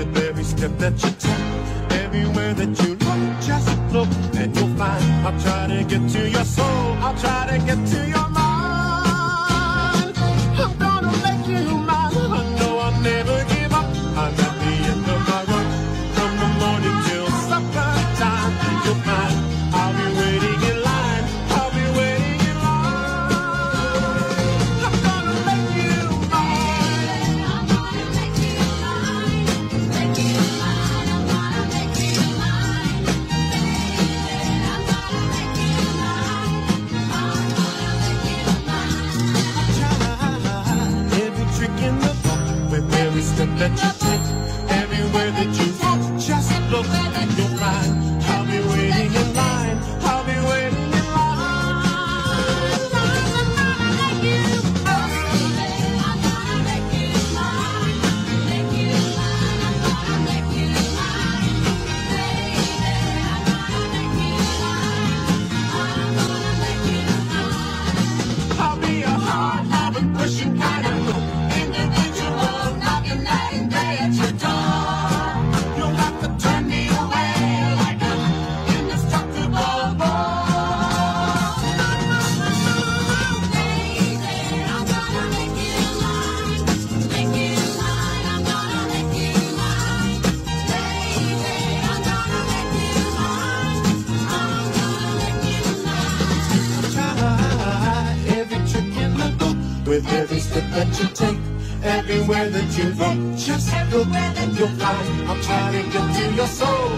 every step that you take, everywhere that you look, just look and you'll find. I'll try to get to your soul, I'll try to get to your step that you everywhere that you look, just look and you'll with every step that you take. Everywhere that you go, just look and you'll find. I'll try to get to your soul.